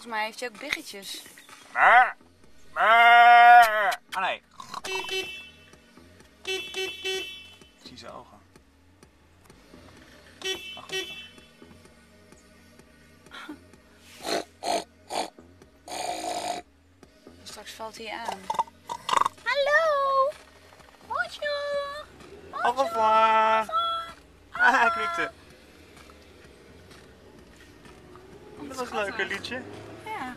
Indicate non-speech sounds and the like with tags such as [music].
Volgens mij heeft hij ook biggetjes. Maar, maar. Ah nee. Ik zie zijn ogen. Wacht [laughs] even. Straks valt hij aan. Hallo! Bonjour! Au revoir. Ah, hij knikte. Dat was een leuke liedje. Ja,